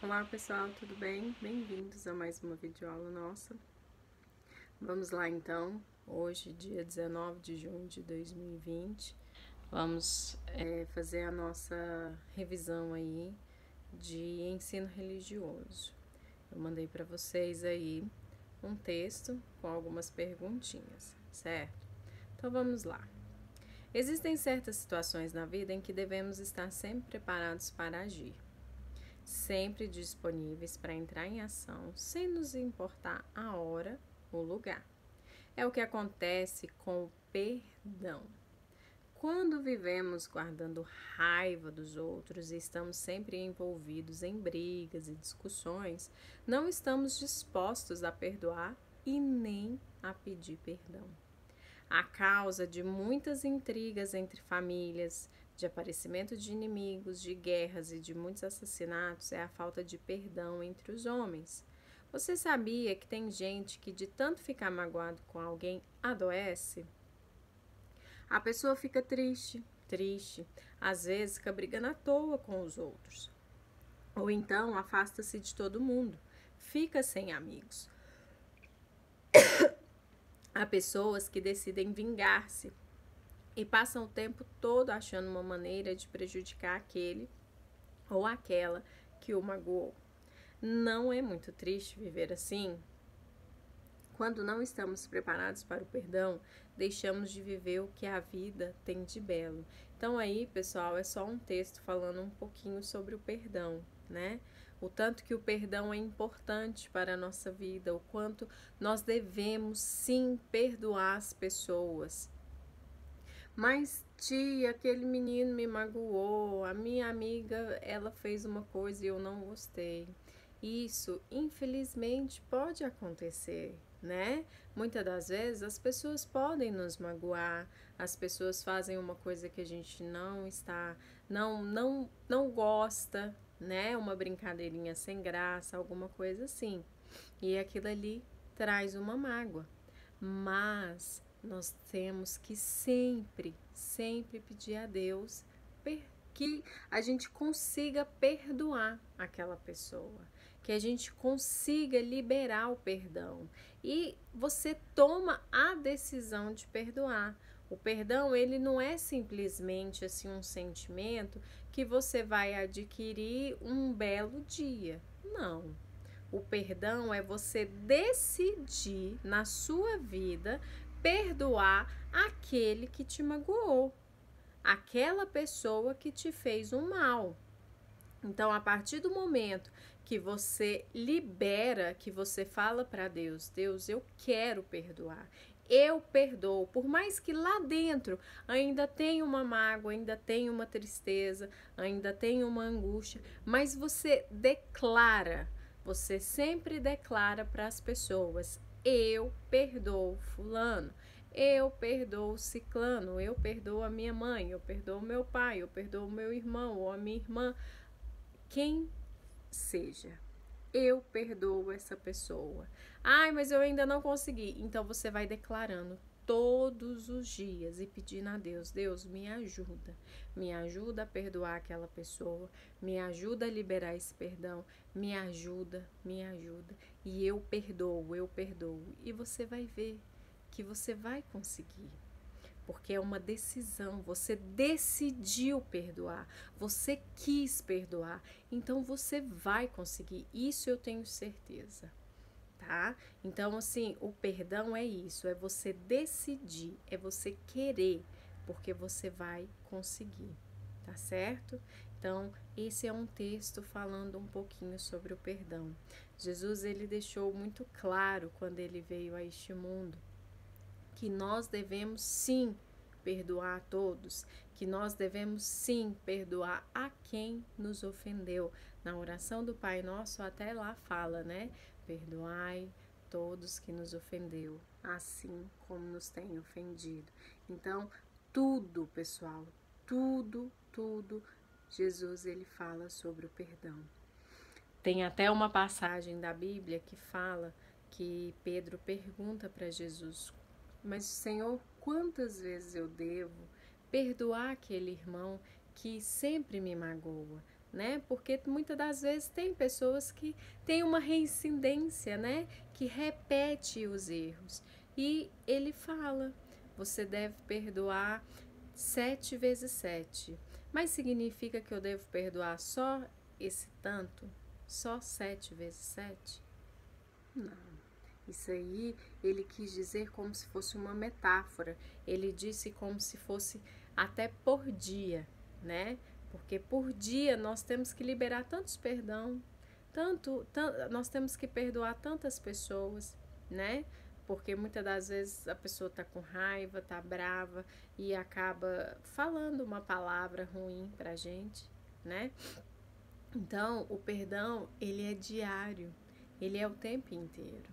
Olá pessoal, tudo bem? Bem-vindos a mais uma videoaula nossa. Vamos lá então, hoje, dia 19 de junho de 2020, vamos é, fazer a nossa revisão aí de ensino religioso. Eu mandei para vocês aí um texto com algumas perguntinhas, certo? Então vamos lá. Existem certas situações na vida em que devemos estar sempre preparados para agir sempre disponíveis para entrar em ação, sem nos importar a hora ou lugar. É o que acontece com o perdão. Quando vivemos guardando raiva dos outros e estamos sempre envolvidos em brigas e discussões, não estamos dispostos a perdoar e nem a pedir perdão. A causa de muitas intrigas entre famílias, de aparecimento de inimigos, de guerras e de muitos assassinatos é a falta de perdão entre os homens. Você sabia que tem gente que, de tanto ficar magoado com alguém, adoece? A pessoa fica triste, triste, às vezes fica brigando à toa com os outros. Ou então afasta-se de todo mundo, fica sem amigos. Há pessoas que decidem vingar-se e passam o tempo todo achando uma maneira de prejudicar aquele ou aquela que o magoou. Não é muito triste viver assim? Quando não estamos preparados para o perdão, deixamos de viver o que a vida tem de belo. Então aí, pessoal, é só um texto falando um pouquinho sobre o perdão, né? O tanto que o perdão é importante para a nossa vida, o quanto nós devemos sim perdoar as pessoas. Mas, tia, aquele menino me magoou, a minha amiga, ela fez uma coisa e eu não gostei. Isso, infelizmente, pode acontecer, né? Muitas das vezes as pessoas podem nos magoar, as pessoas fazem uma coisa que a gente não está, não, não, não gosta, né? Uma brincadeirinha sem graça, alguma coisa assim. E aquilo ali traz uma mágoa. Mas nós temos que sempre, sempre pedir a Deus que a gente consiga perdoar aquela pessoa, que a gente consiga liberar o perdão. E você toma a decisão de perdoar. O perdão, ele não é simplesmente assim um sentimento que você vai adquirir um belo dia. Não. O perdão é você decidir na sua vida perdoar aquele que te magoou, aquela pessoa que te fez um mal. Então, a partir do momento que você libera, que você fala para Deus: Deus, eu quero perdoar. Eu perdoo, por mais que lá dentro ainda tenha uma mágoa, ainda tenha uma tristeza, ainda tenha uma angústia, mas você declara, você sempre declara para as pessoas: eu perdoo fulano, eu perdoo ciclano, eu perdoo a minha mãe, eu perdoo meu pai, eu perdoo meu irmão ou a minha irmã, quem seja. Eu perdoo essa pessoa. Ai, mas eu ainda não consegui. Então você vai declarando todos os dias e pedindo a Deus: Deus, me ajuda, me ajuda a perdoar aquela pessoa, me ajuda a liberar esse perdão, me ajuda, me ajuda. E eu perdoo, eu perdoo. E você vai ver que você vai conseguir. Porque é uma decisão, você decidiu perdoar, você quis perdoar, então você vai conseguir, isso eu tenho certeza tá? Então, assim, o perdão é isso, é você decidir, é você querer, porque você vai conseguir, tá certo? Então, esse é um texto falando um pouquinho sobre o perdão. Jesus ele deixou muito claro quando ele veio a este mundo que nós devemos sim perdoar a todos, que nós devemos sim perdoar a quem nos ofendeu. Na oração do Pai Nosso até lá fala, né? Perdoai todos que nos ofendeu, assim como nos tem ofendido. Então, tudo, pessoal, tudo, tudo, Jesus ele fala sobre o perdão. Tem até uma passagem da Bíblia que fala que Pedro pergunta para Jesus: Mas Senhor, quantas vezes eu devo perdoar aquele irmão que sempre me magoa? Né? Porque muitas das vezes tem pessoas que têm uma reincidência, né? Que repete os erros. E ele fala: você deve perdoar sete vezes sete. Mas significa que eu devo perdoar só esse tanto? Só sete vezes sete? Não. Isso aí ele quis dizer como se fosse uma metáfora. Ele disse como se fosse até por dia, né? Porque por dia nós temos que liberar tantos perdão, tanto, tanto nós temos que perdoar tantas pessoas, né? Porque muitas das vezes a pessoa tá com raiva, tá brava e acaba falando uma palavra ruim pra gente, né? Então, o perdão, ele é diário, ele é o tempo inteiro.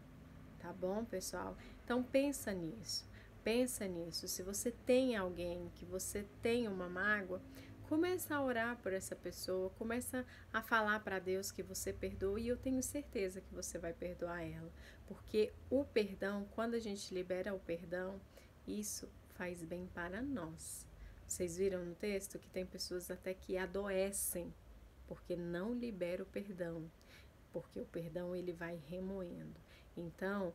Tá bom, pessoal? Então pensa nisso. Pensa nisso. Se você tem alguém que você tem uma mágoa, começa a orar por essa pessoa, começa a falar para Deus que você perdoa e eu tenho certeza que você vai perdoar ela, porque o perdão, quando a gente libera o perdão, isso faz bem para nós. Vocês viram no texto que tem pessoas até que adoecem porque não libera o perdão, porque o perdão ele vai remoendo. Então,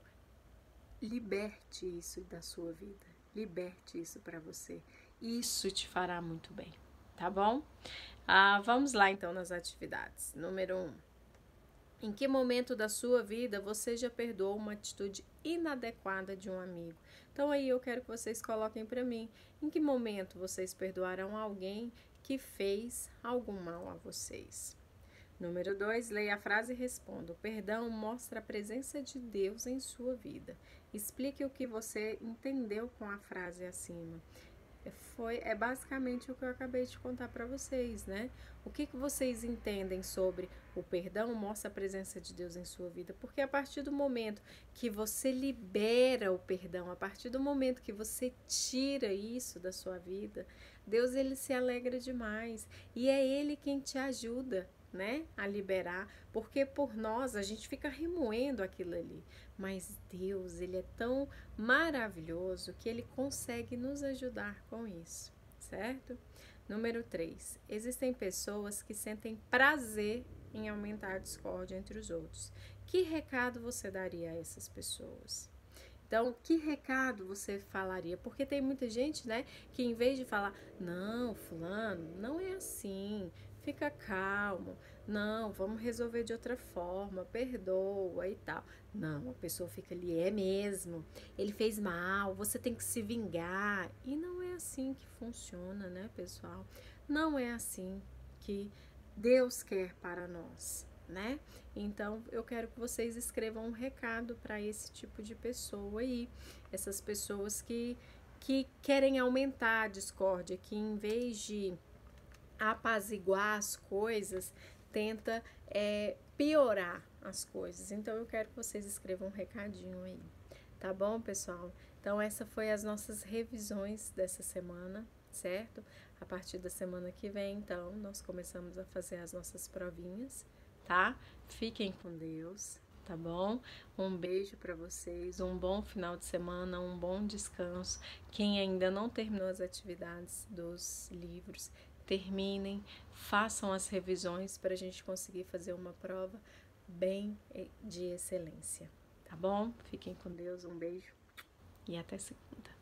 liberte isso da sua vida. Liberte isso para você. Isso te fará muito bem, tá bom? Ah, vamos lá então nas atividades. Número um. Em que momento da sua vida você já perdoou uma atitude inadequada de um amigo? Então aí eu quero que vocês coloquem para mim. Em que momento vocês perdoaram alguém que fez algum mal a vocês? Número 2, leia a frase e responda. O perdão mostra a presença de Deus em sua vida. Explique o que você entendeu com a frase acima. Foi, é basicamente o que eu acabei de contar para vocês, né? O que, que vocês entendem sobre o perdão mostra a presença de Deus em sua vida. Porque a partir do momento que você libera o perdão, a partir do momento que você tira isso da sua vida, Deus ele se alegra demais. E é Ele quem te ajuda né, a liberar, porque por nós a gente fica remoendo aquilo ali, mas Deus, ele é tão maravilhoso que ele consegue nos ajudar com isso, certo? Número 3. Existem pessoas que sentem prazer em aumentar a discórdia entre os outros. Que recado você daria a essas pessoas? Então, que recado você falaria? Porque tem muita gente, né, que em vez de falar, não, fulano, não é assim, fica calmo. Não, vamos resolver de outra forma, perdoa e tal. Não, a pessoa fica ali, é mesmo. Ele fez mal, você tem que se vingar. E não é assim que funciona, né, pessoal? Não é assim que Deus quer para nós, né? Então, eu quero que vocês escrevam um recado para esse tipo de pessoa aí, essas pessoas que que querem aumentar a discórdia, que em vez de apaziguar as coisas, tenta é, piorar as coisas. Então eu quero que vocês escrevam um recadinho aí, tá bom, pessoal? Então essa foi as nossas revisões dessa semana, certo? A partir da semana que vem, então, nós começamos a fazer as nossas provinhas, tá? Fiquem com Deus, tá bom? Um beijo para vocês, um bom final de semana, um bom descanso. Quem ainda não terminou as atividades dos livros, terminem, façam as revisões para a gente conseguir fazer uma prova bem de excelência. Tá bom? Fiquem com Deus, um beijo e até segunda.